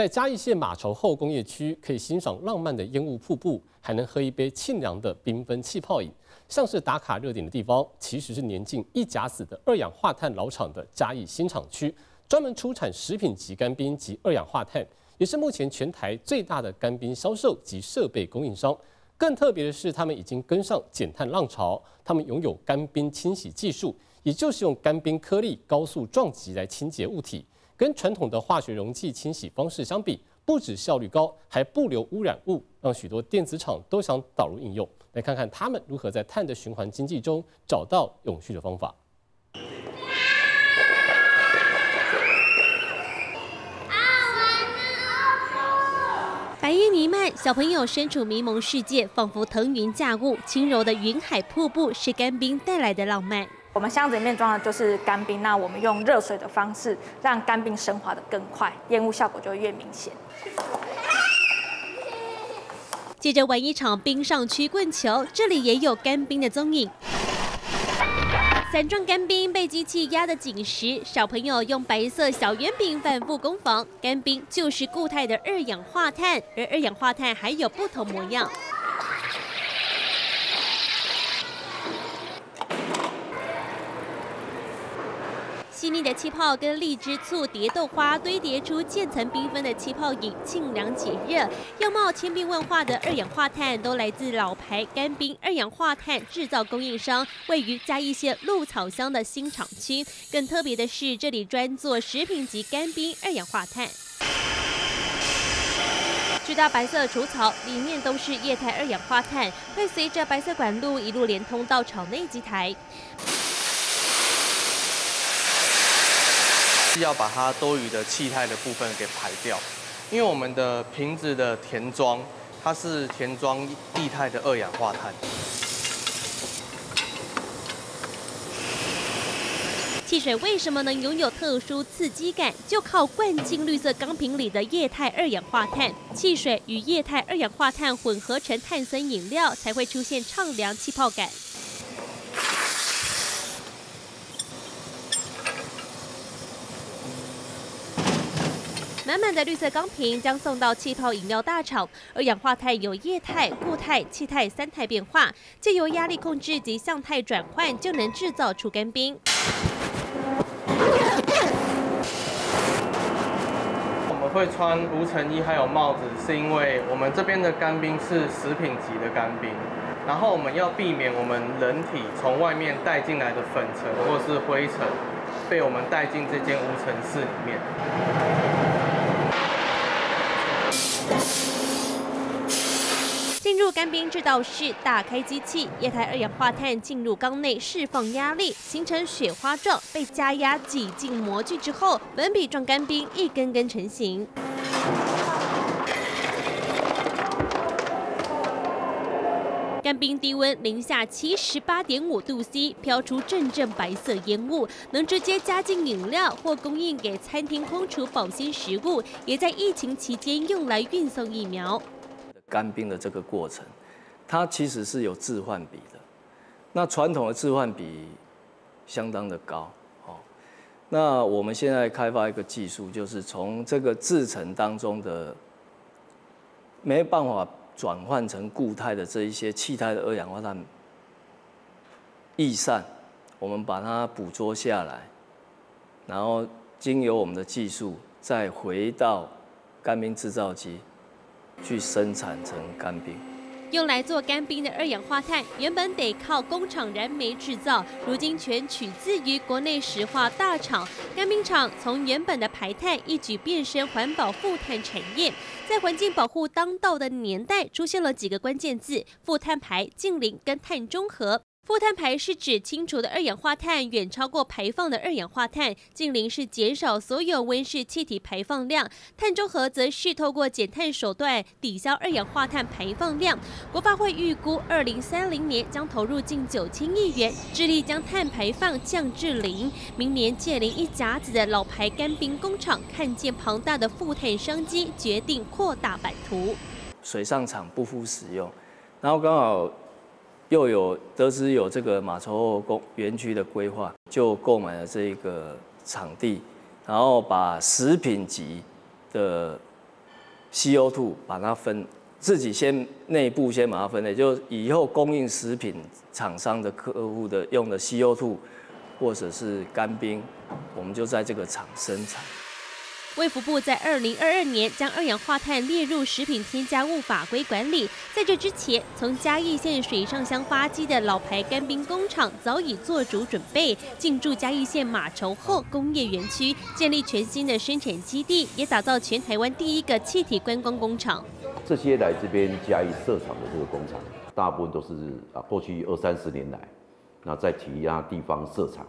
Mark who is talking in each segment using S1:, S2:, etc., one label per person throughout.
S1: 在嘉义县马稠后工业区，可以欣赏浪漫的烟雾瀑布，还能喝一杯清凉的缤纷气泡饮。像是打卡热点的地方，其实是年近一甲子的二氧化碳老厂的嘉义新厂区，专门出产食品级干冰及二氧化碳，也是目前全台最大的干冰销售及设备供应商。更特别的是，他们已经跟上减碳浪潮，他们拥有干冰清洗技术，也就是用干冰颗粒高速撞击来清洁物体，跟传统的化学溶剂清洗方式相比。不止效率高，还不留污染物，让许多电子厂都想导入应用。来看看他们如何在碳的循环经济中找到永续的方法。
S2: 白烟弥漫，小朋友身处迷蒙世界，仿佛腾云驾雾。轻柔的云海瀑布是干冰带来的浪漫。
S3: 我们箱子里面装的就是干冰，那我们用热水的方式让干冰升华的更快，烟雾效果就会越明显。
S2: 接着玩一场冰上曲棍球，这里也有干冰的踪影。散状干冰被机器压得紧实，小朋友用白色小圆饼反复攻防。干冰就是固态的二氧化碳，而二氧化碳还有不同模样。细腻的气泡跟荔枝醋蝶豆花堆叠出渐层缤纷的气泡饮，清凉解热。样貌千变万化的二氧化碳都来自老牌干冰二氧化碳制造供应商，位于嘉义县鹿草乡的新厂区。更特别的是，这里专做食品级干冰二氧化碳。巨大白色除草里面都是液态二氧化碳，会随着白色管路一路连通到厂内机台。
S4: 要把它多余的气态的部分给排掉，因为我们的瓶子的填装，它是填装液态的二氧化碳。
S2: 汽水为什么能拥有特殊刺激感？就靠灌进绿色钢瓶里的液态二氧化碳。汽水与液态二氧化碳混合成碳酸饮料，才会出现畅凉气泡感。满满的绿色钢瓶将送到气泡饮料大厂。二氧化碳有液态、固态、气态三态变化，借由压力控制及向态转换，就能制造出干冰。
S4: 我们会穿无尘衣还有帽子，是因为我们这边的干冰是食品级的干冰，然后我们要避免我们人体从外面带进来的粉尘或是灰尘，被我们带进这间无尘室里面。
S2: 进入干冰制造室，打开机器，液态二氧化碳进入缸内释放压力，形成雪花状，被加压挤进模具之后，粉笔状干冰一根根成型。干冰低温零下七十八点五度 C，飘出阵阵白色烟雾，能直接加进饮料或供应给餐厅空储保鲜食物，也在疫情期间用来运送疫苗。
S5: 干冰的这个过程，它其实是有置换比的。那传统的置换比相当的高，那我们现在开发一个技术，就是从这个制成当中的没办法转换成固态的这一些气态的二氧化碳逸散，我们把它捕捉下来，然后经由我们的技术再回到干冰制造机。去生产成干冰，
S2: 用来做干冰的二氧化碳原本得靠工厂燃煤制造，如今全取自于国内石化大厂。干冰厂从原本的排碳一举变身环保负碳产业，在环境保护当道的年代，出现了几个关键字：负碳排、净零跟碳中和。负碳排是指清除的二氧化碳远超过排放的二氧化碳，净零是减少所有温室气体排放量，碳中和则是透过减碳手段抵消二氧化碳排放量。国发会预估，二零三零年将投入近九千亿元，致力将碳排放降至零。明年借零一甲子的老牌干冰工厂看见庞大的负碳商机，决定扩大版图。
S5: 水上厂不敷使用，然后刚好。又有得知有这个马稠后工园区的规划，就购买了这个场地，然后把食品级的 CO2 把它分，自己先内部先把它分类，就以后供应食品厂商的客户的用的 CO2 或者是干冰，我们就在这个厂生产。
S2: 卫福部在二零二二年将二氧化碳列入食品添加物法规管理。在这之前，从嘉义县水上乡发机的老牌干冰工厂早已做足准备，进驻嘉义县马稠后工业园区，建立全新的生产基地，也打造全台湾第一个气体观光工厂。
S6: 这些来这边嘉义设厂的这个工厂，大部分都是啊过去二三十年来，那在其他地方设厂，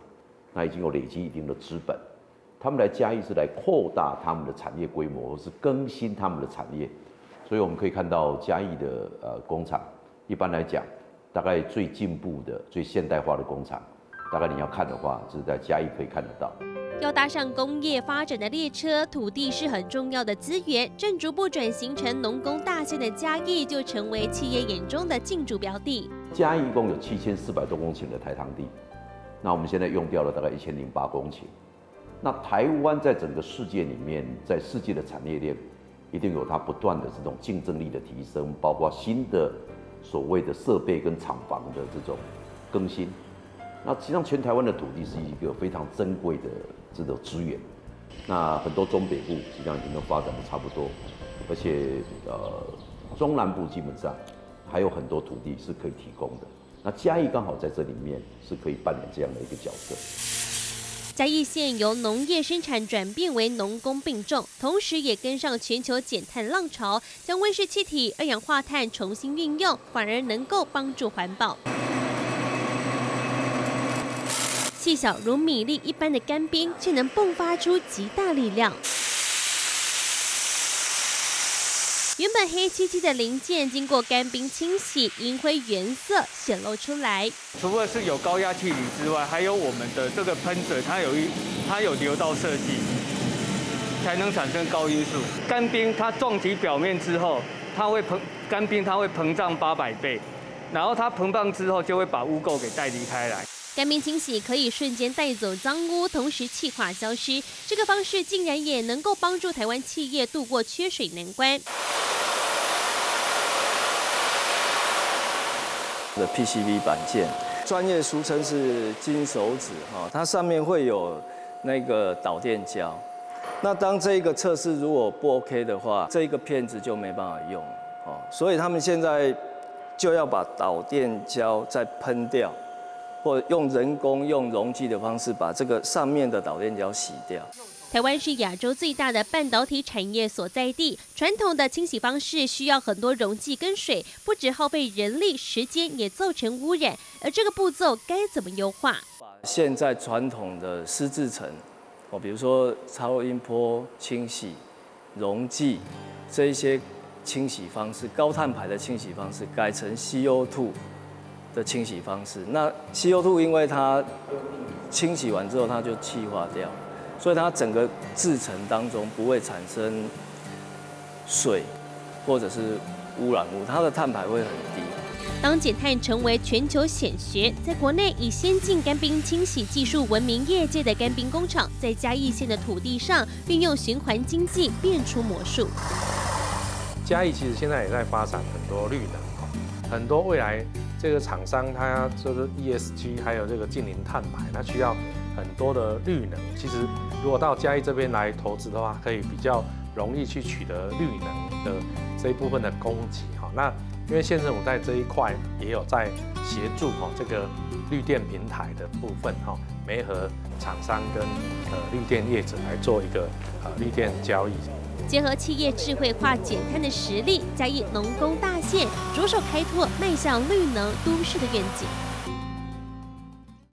S6: 那已经有累积一定的资本。他们来嘉义是来扩大他们的产业规模，或是更新他们的产业，所以我们可以看到嘉义的呃工厂，一般来讲，大概最进步的、最现代化的工厂，大概你要看的话，就是在嘉义可以看得到。
S2: 要搭上工业发展的列车，土地是很重要的资源。正逐步转型成农工大县的嘉义，就成为企业眼中的进驻标的。
S6: 嘉义一共有七千四百多公顷的台糖地，那我们现在用掉了大概一千零八公顷。那台湾在整个世界里面，在世界的产业链，一定有它不断的这种竞争力的提升，包括新的所谓的设备跟厂房的这种更新。那实际上，全台湾的土地是一个非常珍贵的这种资源。那很多中北部实际上已经都发展的差不多，而且呃中南部基本上还有很多土地是可以提供的。那嘉义刚好在这里面是可以扮演这样的一个角色。
S2: 嘉义县由农业生产转变为农工并重，同时也跟上全球减碳浪潮，将温室气体、二氧化碳重新运用，反而能够帮助环保。细小如米粒一般的干冰，却能迸发出极大力量。原本黑漆漆的零件，经过干冰清洗，银灰原色显露出来。
S7: 除了是有高压气体之外，还有我们的这个喷嘴，它有一它有流道设计，才能产生高音速。干冰它撞击表面之后，它会膨干冰，它会膨胀八百倍，然后它膨胀之后就会把污垢给带离开来。
S2: 干冰清洗可以瞬间带走脏污，同时气化消失。这个方式竟然也能够帮助台湾企业度过缺水难关。
S5: 的 PCB 板件，专业俗称是金手指哈，它上面会有那个导电胶。那当这个测试如果不 OK 的话，这个片子就没办法用哦。所以他们现在就要把导电胶再喷掉，或用人工用溶剂的方式把这个上面的导电胶洗掉。
S2: 台湾是亚洲最大的半导体产业所在地，传统的清洗方式需要很多溶剂跟水，不止耗费人力、时间，也造成污染。而这个步骤该怎么优化？
S5: 现在传统的湿制层，哦，比如说超音波清洗、溶剂这一些清洗方式，高碳排的清洗方式，改成 CO2 的清洗方式。那 CO2 因为它清洗完之后，它就气化掉。所以它整个制成当中不会产生水或者是污染物，它的碳排会很低。
S2: 当减碳成为全球显学，在国内以先进干冰清洗技术闻名业界的干冰工厂，在嘉义县的土地上运用循环经济变出魔术。
S8: 嘉义其实现在也在发展很多绿能，很多未来这个厂商它就是 ESG 还有这个近零碳排，它需要。很多的绿能，其实如果到嘉义这边来投资的话，可以比较容易去取得绿能的这一部分的供给哈。那因为县政府在这一块也有在协助哈这个绿电平台的部分哈，媒合厂商跟呃绿电业者来做一个呃绿电交易。
S2: 结合企业智慧化减碳的实力，嘉义农工大县着手开拓迈向绿能都市的愿景。